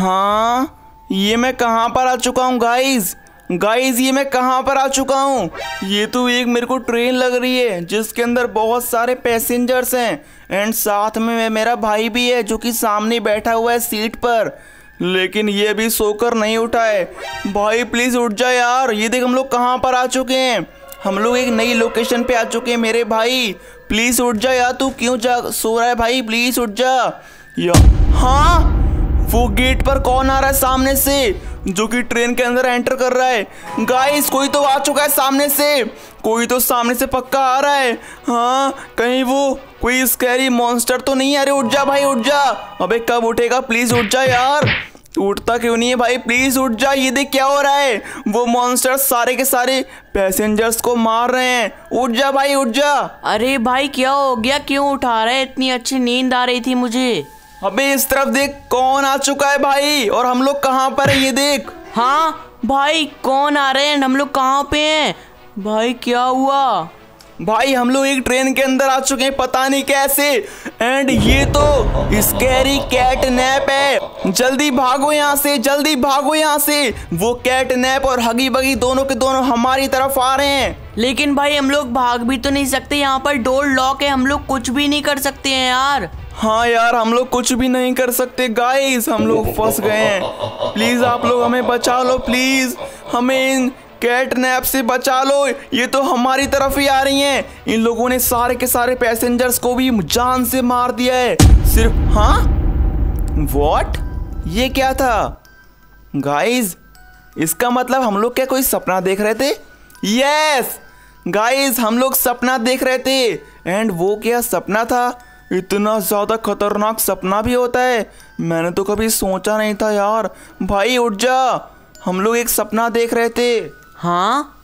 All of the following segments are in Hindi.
हाँ ये मैं कहाँ पर आ चुका हूँ गाइज़ गाइज़ ये मैं कहाँ पर आ चुका हूँ? ये तो एक मेरे को ट्रेन लग रही है, जिसके अंदर बहुत सारे पैसेंजर्स हैं। एंड साथ में मेरा भाई भी है, जो कि सामने बैठा हुआ है सीट पर। लेकिन ये भी सोकर नहीं उठा है। भाई प्लीज़ उठ जा यार। ये देख, हम लोग कहाँ पर आ चुके हैं? हम लोग एक नई लोकेशन पे आ चुके हैं, मेरे भाई। प्लीज़ उठ जा यार, तू क्यों जा, सो रहा है भाई? प्लीज़ उठ जा। या हाँ? वो गेट पर कौन आ रहा है सामने से? जो कि ट्रेन के अंदर एंटर कर रहा है। गाइस कोई तो आ चुका है सामने से। कोई तो सामने से पक्का आ रहा है। हाँ कहीं वो कोई स्कैरी मॉन्स्टर तो नहीं अरे उठ जा भाई, उठ जा। अबे कब उठेगा? प्लीज़ उठ जा यार। उठता क्यों नहीं है भाई? प्लीज़ उठ जा। ये देख क्या हो रहा है? वो मॉन्स्टर सारे के सारे पैसेंजर्स को मार रहे हैं। उठ जा भाई, उठ जा। अरे भाई, क्या हो गया? क्यों उठा रहे इतनी अच्छी नींद आ रही थी मुझे। अबे इस तरफ़ देख कौन आ चुका है भाई? और हम लोग कहाँ पर है ये देख। हाँ भाई कौन आ रहे हैं? हम लोग कहाँ पे हैं? भाई क्या हुआ? भाई हम लोग एक ट्रेन के अंदर आ चुके हैं पता नहीं कैसे। एंड ये तो स्कैरी कैट नैप है। जल्दी भागो यहाँ से जल्दी भागो यहाँ से। वो कैट नैप और हगी बगी दोनों के दोनों हमारी तरफ़ आ रहे हैं। लेकिन भाई हम लोग भाग भी तो नहीं सकते। यहाँ पर डोर लॉक है हम लोग कुछ भी नहीं कर सकते हैं यार। हाँ यार, हम लोग कुछ भी नहीं कर सकते। गाइस हम लोग फंस गए हैं। प्लीज़ आप लोग हमें बचा लो प्लीज़ हमें इन कैट नैप से बचा लो। ये तो हमारी तरफ़ ही आ रही हैं। इन लोगों ने सारे के सारे पैसेंजर्स को भी जान से मार दिया है। सिर्फ़ हाँ? वॉट ये क्या था? गाइस इसका मतलब हम लोग क्या कोई सपना देख रहे थे? यस गाइस हम लोग सपना देख रहे थे। एंड वो क्या सपना था? इतना ज़्यादा खतरनाक सपना भी होता है। मैंने तो कभी सोचा नहीं था यार। भाई उठ जा। हम लोग एक सपना देख रहे थे। हाँ?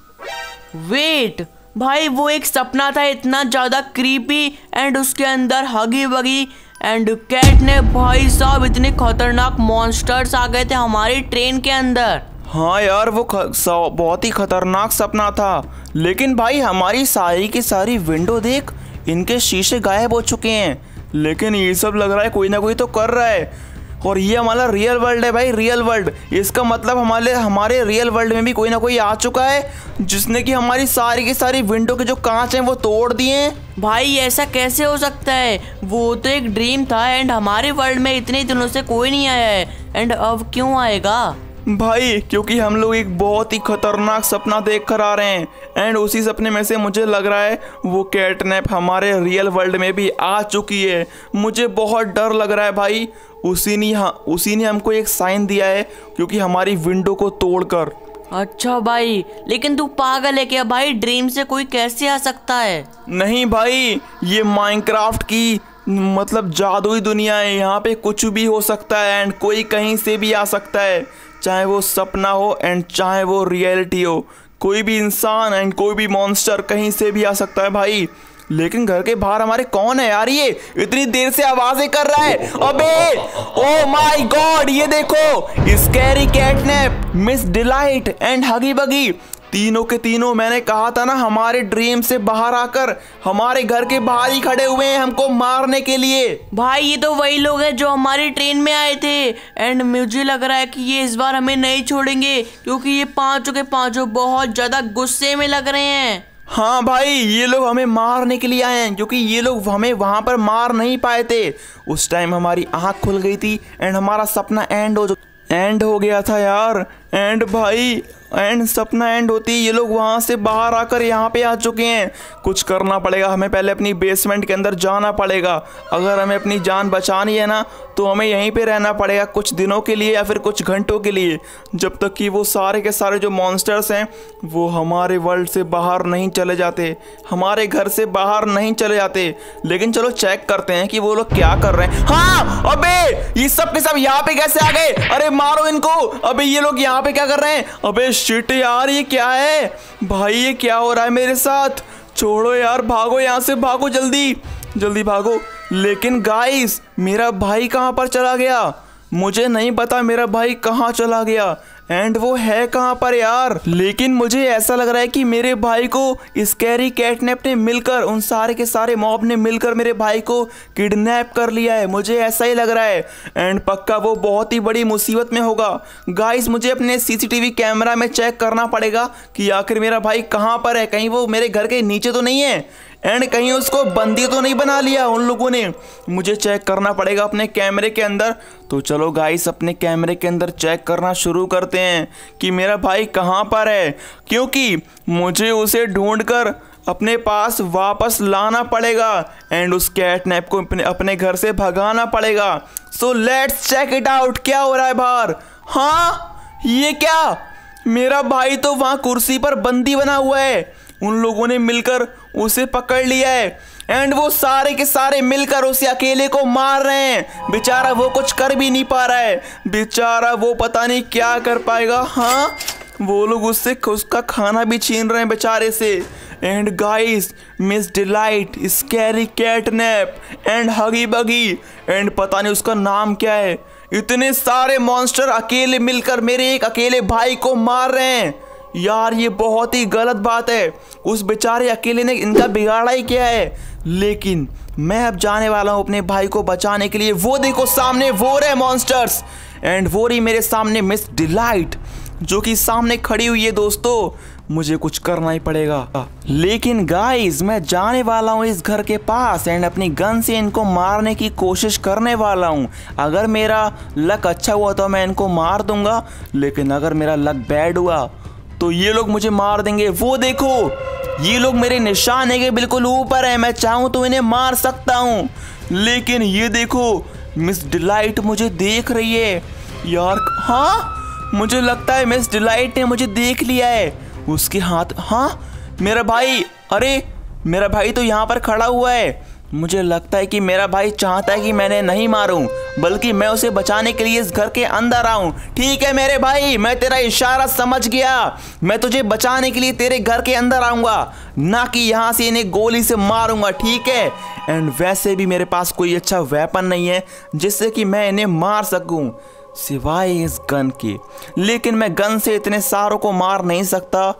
वेट भाई वो एक सपना था इतना ज़्यादा क्रीपी एंड उसके अंदर हगी वगी एंड कैट ने भाई साहब इतने खतरनाक मॉन्स्टर्स आ गए थे हमारी ट्रेन के अंदर। हाँ यार वो ख, बहुत ही खतरनाक सपना था। लेकिन भाई हमारी सारी की सारी विंडो देख इनके शीशे गायब हो चुके हैं। लेकिन ये सब लग रहा है कोई ना कोई तो कर रहा है। और ये हमारा रियल वर्ल्ड है भाई रियल वर्ल्ड इसका मतलब हमारे हमारे रियल वर्ल्ड में भी कोई ना कोई आ चुका है, जिसने कि हमारी सारी की सारी विंडो के जो कांच हैं वो तोड़ दिए हैं। भाई, ऐसा कैसे हो सकता है? वो तो एक ड्रीम था एंड हमारे वर्ल्ड में इतने दिनों से कोई नहीं आया है। एंड अब क्यों आएगा? भाई क्योंकि हम लोग एक बहुत ही खतरनाक सपना देख कर आ रहे हैं। एंड उसी सपने में से मुझे लग रहा है वो कैटनैप हमारे रियल वर्ल्ड में भी आ चुकी है। मुझे बहुत डर लग रहा है भाई। उसी ने हाँ उसी ने हमको एक साइन दिया है क्योंकि हमारी विंडो को तोड़कर। अच्छा भाई लेकिन तू पागल है क्या भाई? ड्रीम से कोई कैसे आ सकता है? नहीं भाई ये माइनक्राफ्ट की मतलब जादुई दुनिया है। यहाँ पे कुछ भी हो सकता है एंड कोई कहीं से भी आ सकता है। चाहे वो सपना हो एंड चाहे वो रियलिटी हो, कोई भी इंसान एंड कोई भी मॉन्स्टर कहीं से भी आ सकता है भाई। लेकिन घर के बाहर हमारे कौन है यार ये? इतनी देर से आवाज़ें कर रहा है। अबे ओ माय गॉड ये देखो scary CatNap Miss Delight and Huggy Buggy तीनों के तीनों मैंने कहा था ना हमारे ड्रीम से बाहर आकर हमारे घर के बाहर ही खड़े हुए हैं हमको मारने के लिए। भाई ये तो वही लोग हैं जो हमारी ट्रेन में आए थे। एंड मुझे लग रहा है कि ये इस बार हमें नहीं छोड़ेंगे क्योंकि ये पाँचों के पाँचों बहुत ज़्यादा गुस्से में लग रहे हैं। हाँ भाई ये लोग हमें मारने के लिए आए हैं क्योंकि ये लोग हमें वहाँ पर मार नहीं पाए थे। उस टाइम हमारी आँख खुल गई थी एंड हमारा सपना एंड हो एंड हो गया था यार। एंड भाई, एंड सपना एंड होती है ये लोग वहाँ से बाहर आकर यहाँ पे आ चुके हैं। कुछ करना पड़ेगा, हमें पहले अपनी बेसमेंट के अंदर जाना पड़ेगा। अगर हमें अपनी जान बचानी है ना तो हमें यहीं पे रहना पड़ेगा कुछ दिनों के लिए या फिर कुछ घंटों के लिए। जब तक कि वो सारे के सारे जो मॉन्स्टर्स हैं, वो हमारे वर्ल्ड से बाहर नहीं चले जाते। हमारे घर से बाहर नहीं चले जाते। लेकिन चलो चेक करते हैं कि वो लोग क्या कर रहे हैं। हाँ अबे, ये सब के सब यहाँ पे कैसे आ गए? अरे मारो इनको। अबे, ये लोग यहाँ पे क्या कर रहे हैं? अबे शिट यार, ये क्या है? भाई, ये क्या हो रहा है मेरे साथ? छोड़ो यार, भागो यहाँ से, भागो जल्दी। जल्दी भागो। लेकिन गाइस मेरा भाई कहाँ पर चला गया? मुझे नहीं पता मेरा भाई कहाँ चला गया। एंड वो है कहाँ पर यार? लेकिन मुझे ऐसा लग रहा है कि मेरे भाई को स्कैरी कैटनेप ने मिलकर, उन सारे के सारे मॉब ने मिलकर मेरे भाई को किडनैप कर लिया है। मुझे ऐसा ही लग रहा है। एंड पक्का वो बहुत ही बड़ी मुसीबत में होगा। गाइस मुझे अपने सीसीटीवी कैमरा में चेक करना पड़ेगा कि आखिर मेरा भाई कहाँ पर है? कहीं वो मेरे घर के नीचे तो नहीं है? एंड कहीं उसको बंदी तो नहीं बना लिया उन लोगों ने। मुझे चेक करना पड़ेगा अपने कैमरे के अंदर। तो चलो गाइस अपने कैमरे के अंदर चेक करना शुरू करते हैं कि मेरा भाई कहाँ पर है। क्योंकि मुझे उसे ढूंढकर अपने पास वापस लाना पड़ेगा। एंड उस कैटनैप को अपने अपने घर से भगाना पड़ेगा। So let's check it out क्या हो रहा है बाहर? हाँ ये क्या? मेरा भाई तो वहाँ कुर्सी पर बंदी बना हुआ है। उन लोगों ने मिलकर उसे पकड़ लिया है। एंड वो सारे के सारे मिलकर उसे अकेले को मार रहे हैं। बेचारा वो कुछ कर भी नहीं पा रहा है। बेचारा वो पता नहीं क्या कर पाएगा। हाँ वो लोग उससे उसका खाना भी छीन रहे हैं बेचारे से। And guys Miss Delight scary CatNap and Huggy Buggy and पता नहीं उसका नाम क्या है। इतने सारे मॉन्स्टर अकेले मिलकर मेरे एक अकेले भाई को मार रहे हैं। यार, ये बहुत ही गलत बात है। उस बेचारे अकेले ने इनका बिगाड़ा ही क्या है? लेकिन मैं अब जाने वाला हूँ अपने भाई को बचाने के लिए। वो देखो सामने, वो रहे मॉन्स्टर्स एंड वो रही मेरे सामने मिस डिलाइट जो कि सामने खड़ी हुई है दोस्तों। मुझे कुछ करना ही पड़ेगा। लेकिन गाइस मैं जाने वाला हूँ इस घर के पास एंड अपनी गन से इनको मारने की कोशिश करने वाला हूँ। अगर मेरा लक अच्छा हुआ तो मैं इनको मार दूँगा, लेकिन अगर मेरा लक बैड हुआ तो ये लोग मुझे मार देंगे। वो देखो, ये लोग मेरे निशाने के बिल्कुल ऊपर है। मैं चाहूँ तो इन्हें मार सकता हूँ। लेकिन ये देखो, मिस डिलाइट मुझे देख रही है। यार हाँ मुझे लगता है मिस डिलाइट ने मुझे देख लिया है। उसके हाथ हाँ मेरा भाई, अरे, मेरा भाई तो यहाँ पर खड़ा हुआ है। मुझे लगता है कि मेरा भाई चाहता है कि मैंने नहीं मारूं, बल्कि मैं उसे बचाने के लिए इस घर के अंदर आऊँ। ठीक है मेरे भाई, मैं तेरा इशारा समझ गया। मैं तुझे बचाने के लिए तेरे घर के अंदर आऊँगा, ना कि यहाँ से इन्हें गोली से मारूँगा, ठीक है? एंड वैसे भी मेरे पास कोई अच्छा वेपन नहीं है, जिससे कि मैं इन्हें मार सकूँ, सिवाय इस गन के। लेकिन मैं गन से इतने सारों को मार नहीं सकता।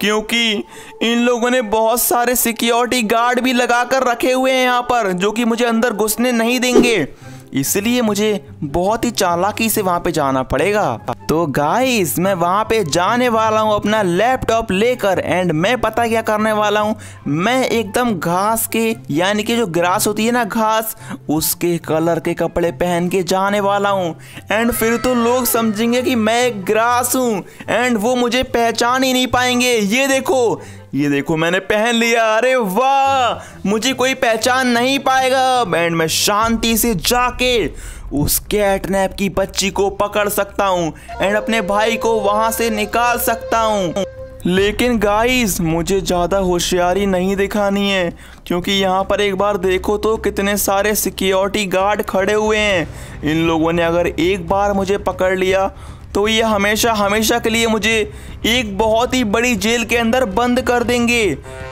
क्योंकि इन लोगों ने बहुत सारे सिक्योरिटी गार्ड भी लगा कर रखे हुए हैं यहाँ पर, जो कि मुझे अंदर घुसने नहीं देंगे। इसलिए मुझे बहुत ही चालाकी से वहाँ पे जाना पड़ेगा। तो गाइस मैं वहाँ पे जाने वाला हूँ अपना लैपटॉप लेकर एंड मैं पता क्या करने वाला हूँ? मैं एकदम घास के, यानी कि जो ग्रास होती है ना घास, उसके कलर के कपड़े पहन के जाने वाला हूँ। एंड फिर तो लोग समझेंगे कि मैं एक ग्रास हूँ। एंड वो मुझे पहचान ही नहीं पाएँगे। ये देखो ये देखो मैंने पहन लिया। अरे वाह! मुझे कोई पहचान नहीं पाएगा। एंड मैं शांति से जाके उस कैटनैप की बच्ची को पकड़ सकता हूँ एंड अपने भाई को वहाँ से निकाल सकता हूँ। लेकिन गाइस मुझे ज़्यादा होशियारी नहीं दिखानी है, क्योंकि यहाँ पर एक बार देखो तो कितने सारे सिक्योरिटी गार्ड खड़े हुए हैं। इन लोगों ने अगर एक बार मुझे पकड़ लिया तो ये हमेशा हमेशा के लिए मुझे एक बहुत ही बड़ी जेल के अंदर बंद कर देंगे।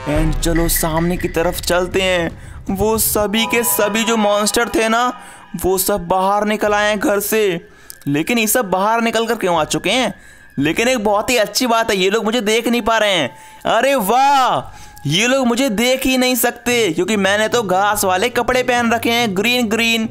एंड चलो, सामने की तरफ़ चलते हैं। वो सभी के सभी जो मॉन्स्टर थे ना, वो सब बाहर निकल आए हैं घर से। लेकिन ये सब बाहर निकल कर क्यों आ चुके हैं? लेकिन एक बहुत ही अच्छी बात है, ये लोग मुझे देख नहीं पा रहे हैं। अरे वाह! ये लोग मुझे देख ही नहीं सकते, क्योंकि मैंने तो घास वाले कपड़े पहन रखे हैं ग्रीन ग्रीन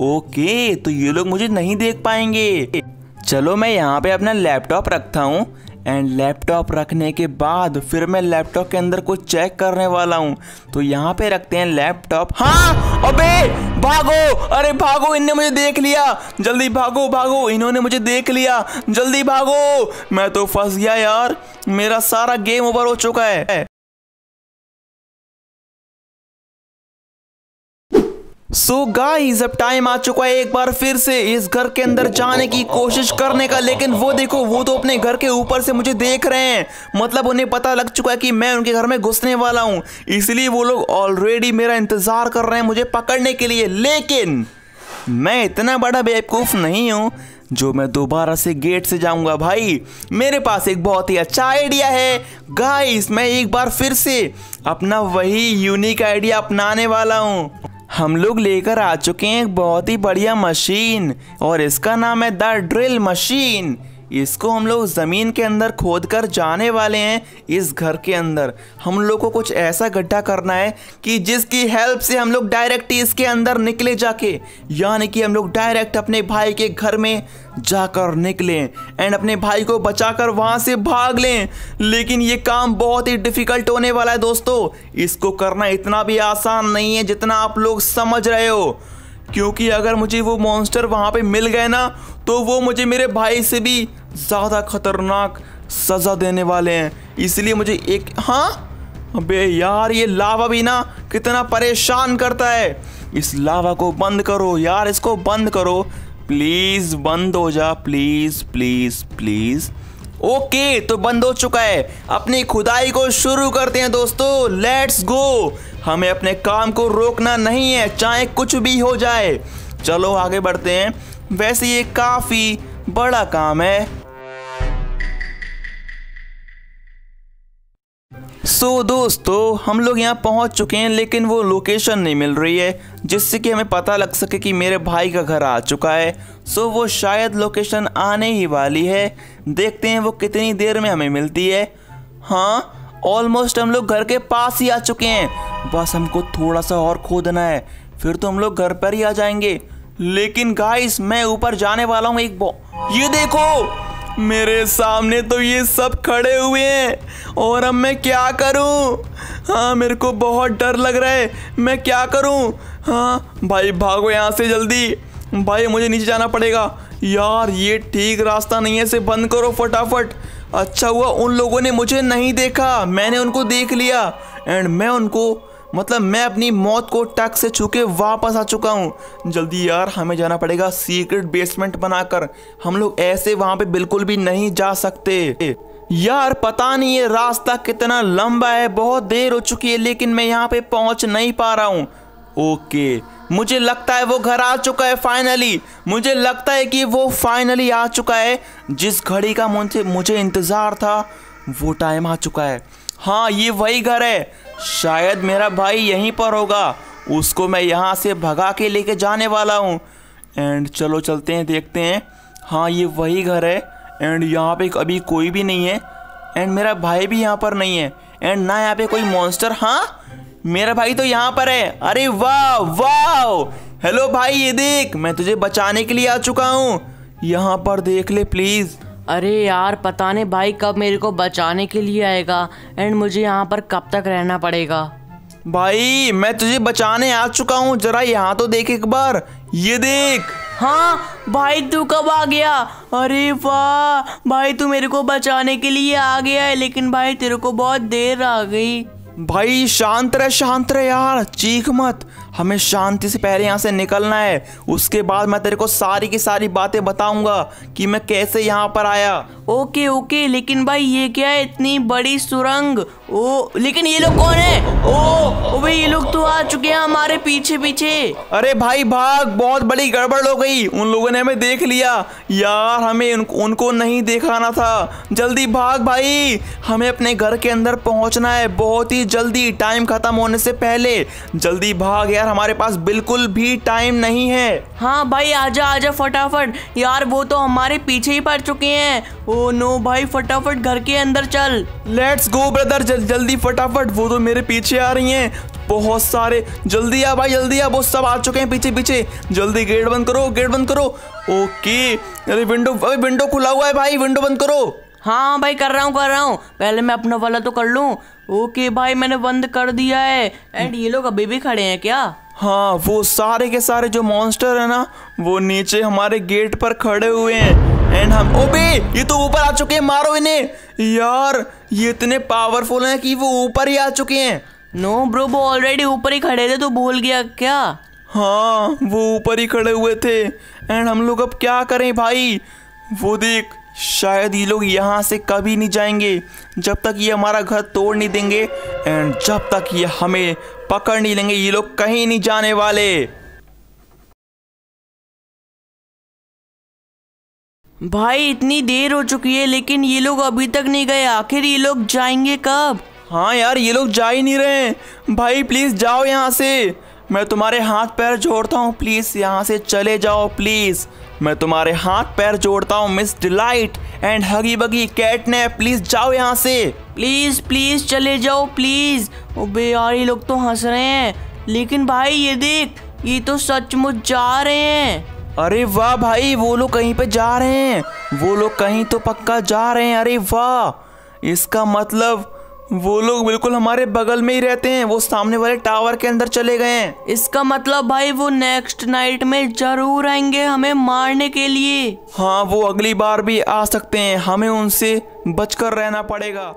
ओके तो ये लोग मुझे नहीं देख पाएँगे। चलो मैं यहाँ पे अपना लैपटॉप रखता हूँ। एंड लैपटॉप रखने के बाद फिर मैं लैपटॉप के अंदर कुछ चेक करने वाला हूँ। तो यहाँ पे रखते हैं लैपटॉप। हाँ अबे, भागो। अरे, भागो, इनने मुझे देख लिया। जल्दी भागो भागो। इन्होंने मुझे देख लिया। जल्दी भागो। मैं तो फंस गया यार। मेरा सारा गेम ओवर हो चुका है। सो so गाइस अब टाइम आ चुका है एक बार फिर से इस घर के अंदर जाने की कोशिश करने का। लेकिन वो देखो, वो तो अपने घर के ऊपर से मुझे देख रहे हैं। मतलब उन्हें पता लग चुका है कि मैं उनके घर में घुसने वाला हूँ। इसलिए वो लोग ऑलरेडी मेरा इंतज़ार कर रहे हैं मुझे पकड़ने के लिए। लेकिन मैं इतना बड़ा बेवकूफ़ नहीं हूँ जो मैं दोबारा से गेट से जाऊँगा। भाई, मेरे पास एक बहुत ही अच्छा आइडिया है। गाइस मैं एक बार फिर से अपना वही यूनिक आइडिया अपनाने वाला हूँ। हम लोग लेकर आ चुके हैं एक बहुत ही बढ़िया मशीन और इसका नाम है द ड्रिल मशीन। इसको हम लोग ज़मीन के अंदर खोद कर जाने वाले हैं इस घर के अंदर। हम लोग को कुछ ऐसा गड्ढा करना है कि जिसकी हेल्प से हम लोग डायरेक्ट इसके अंदर निकले जाके, यानी कि हम लोग डायरेक्ट अपने भाई के घर में जाकर निकलें एंड अपने भाई को बचाकर वहाँ से भाग लें। लेकिन ये काम बहुत ही डिफ़िकल्ट होने वाला है दोस्तों। इसको करना इतना भी आसान नहीं है जितना आप लोग समझ रहे हो। क्योंकि अगर मुझे वो मॉन्स्टर वहाँ पे मिल गए ना तो वो मुझे मेरे भाई से भी ज़्यादा खतरनाक सज़ा देने वाले हैं। इसलिए मुझे एक हाँ? अबे यार, ये लावा भी ना कितना परेशान करता है। इस लावा को बंद करो, यार, इसको बंद करो। प्लीज़, बंद हो जा, प्लीज़ प्लीज़ प्लीज़। ओके तो बंद हो चुका है। अपनी खुदाई को शुरू करते हैं दोस्तों। लेट्स गो हमें अपने काम को रोकना नहीं है, चाहे कुछ भी हो जाए। चलो, आगे बढ़ते हैं। वैसे ये काफ़ी बड़ा काम है। सो so, दोस्तों हम लोग यहाँ पहुँच चुके हैं लेकिन वो लोकेशन नहीं मिल रही है जिससे कि हमें पता लग सके कि मेरे भाई का घर आ चुका है। सो so, वो शायद लोकेशन आने ही वाली है। देखते हैं वो कितनी देर में हमें मिलती है। हाँ ऑलमोस्ट हम लोग घर के पास ही आ चुके हैं। बस हमको थोड़ा सा और खोदना है फिर तो हम लोग घर पर ही आ जाएँगे। लेकिन गाइस मैं ऊपर जाने वाला हूँ एक बो ये देखो! मेरे सामने तो ये सब खड़े हुए हैं। और अब मैं क्या करूँ? हाँ मेरे को बहुत डर लग रहा है। मैं क्या करूँ? हाँ भाई भागो यहाँ से जल्दी। भाई, मुझे नीचे जाना पड़ेगा। यार, ये ठीक रास्ता नहीं है, इसे बंद करो फटाफट। अच्छा हुआ, उन लोगों ने मुझे नहीं देखा। मैंने उनको देख लिया। एंड मैं उनको मतलब मैं अपनी मौत को टक से छू के वापस आ चुका हूँ। जल्दी यार, हमें जाना पड़ेगा सीक्रेट बेसमेंट बनाकर। हम लोग ऐसे वहाँ पे बिल्कुल भी नहीं जा सकते। यार, पता नहीं ये रास्ता कितना लंबा है, बहुत देर हो चुकी है, लेकिन मैं यहाँ पे पहुँच नहीं पा रहा हूँ। ओके, मुझे लगता है वो घर आ चुका है फाइनली मुझे लगता है कि वो फाइनली आ चुका है। जिस घड़ी का मुझे मुझे इंतज़ार था वो टाइम आ चुका है। हाँ ये वही घर है। शायद मेरा भाई यहीं पर होगा। उसको मैं यहाँ से भगा के लेके जाने वाला हूँ। एंड चलो चलते हैं, देखते हैं। हाँ ये वही घर है। एंड यहाँ पे अभी कोई भी नहीं है। एंड मेरा भाई भी यहाँ पर नहीं है। एंड ना यहाँ पे कोई मॉन्स्टर हाँ मेरा भाई तो यहाँ पर है। अरे वाह वाह! हेलो भाई, ये देख, मैं तुझे बचाने के लिए आ चुका हूँ। यहाँ पर देख ले प्लीज़ अरे यार पता नहीं भाई कब मेरे को बचाने के लिए आएगा एंड मुझे यहाँ पर कब तक रहना पड़ेगा। भाई मैं तुझे बचाने आ चुका हूँ जरा यहाँ तो देख एक बार। ये देख। हाँ भाई तू कब आ गया? अरे वाह भाई तू मेरे को बचाने के लिए आ गया है लेकिन भाई तेरे को बहुत देर आ गई। भाई शांत रहे शांत रहे यार चीख मत। हमें शांति से पहले यहाँ से निकलना है। उसके बाद मैं तेरे को सारी की सारी बातें बताऊँगा कि मैं कैसे यहाँ पर आया। ओके ओके लेकिन भाई ये क्या है? इतनी बड़ी सुरंग। ओ लेकिन ये लोग कौन है? ओ, ओ भाई ये लोग तो आ चुके हैं हमारे पीछे पीछे। अरे भाई भाग बहुत बड़ी गड़बड़ हो गई। उन लोगों ने हमें देख लिया। यार हमें उन, उनको नहीं दिखाना था। जल्दी भाग भाई। हमें अपने घर के अंदर पहुँचना है। बहुत ही जल्दी। टाइम खत्म होने से पहले जल्दी भाग यार हमारे पास बिल्कुल भी टाइम नहीं है। हाँ भाई आजा आजा फटाफट। यार वो तो हमारे पीछे ही पड़ चुके हैं। ओ नो भाई फटाफट घर के अंदर चल। लेट्स गो ब्रदर जल, जल्दी फटाफट। वो तो मेरे पीछे आ रही हैं। बहुत सारे। जल्दी आ भाई जल्दी आ। वो सब आ चुके हैं पीछे पीछे। जल्दी गेट बंद करो गेट बंद करो। ओके। अरे विंडो अरे विंडो खुला हुआ है भाई। विंडो बंद करो। हाँ भाई कर रहा हूँ कर रहा हूँ। पहले मैं अपना वाला तो कर लूँ। ओके भाई मैंने बंद कर दिया है। एंड ये लोग अभी भी खड़े हैं क्या? हाँ वो सारे के सारे जो मॉन्स्टर है ना वो नीचे हमारे गेट पर खड़े हुए हैं। एंड हम ओबे ये तो ऊपर आ चुके हैं मारो इन्हें। यार ये इतने पावरफुल हैं कि वो ऊपर ही आ चुके हैं। नो ब्रो वो ऑलरेडी ऊपर ही खड़े थे तो भूल गया क्या? हाँ वो ऊपर ही खड़े हुए थे। एंड हम लोग अब क्या करें भाई? वो देख शायद ये लोग यहाँ से कभी नहीं जाएँगे। जब तक ये हमारा घर तोड़ नहीं देंगे एंड जब तक ये हमें पकड़ नहीं लेंगे ये लोग कहीं नहीं जाने वाले। भाई इतनी देर हो चुकी है लेकिन ये लोग अभी तक नहीं गए। आखिर ये लोग जाएँगे कब? हाँ यार ये लोग जा ही नहीं रहे भाई प्लीज़ जाओ यहाँ से। मैं तुम्हारे हाथ पैर जोड़ता हूँ। प्लीज़ यहाँ से चले जाओ प्लीज़ मैं तुम्हारे हाथ पैर जोड़ता हूँ मिस डिलाइट एंड हगी बगी कैट ने। प्लीज़ जाओ यहाँ से। प्लीज़ प्लीज़ चले जाओ प्लीज़ ओबे यार ये लोग तो हंस रहे हैं। लेकिन भाई ये देख ये तो सचमुच जा रहे हैं। अरे वाह भाई वो लोग कहीं पे जा रहे हैं। वो लोग कहीं तो पक्का जा रहे हैं। अरे वाह इसका मतलब वो लोग बिल्कुल हमारे बगल में ही रहते हैं। वो सामने वाले टावर के अंदर चले गए हैं। इसका मतलब भाई वो नेक्स्ट नाइट में ज़रूर आएँगे हमें मारने के लिए। हाँ वो अगली बार भी आ सकते हैं। हमें उनसे बचकर रहना पड़ेगा।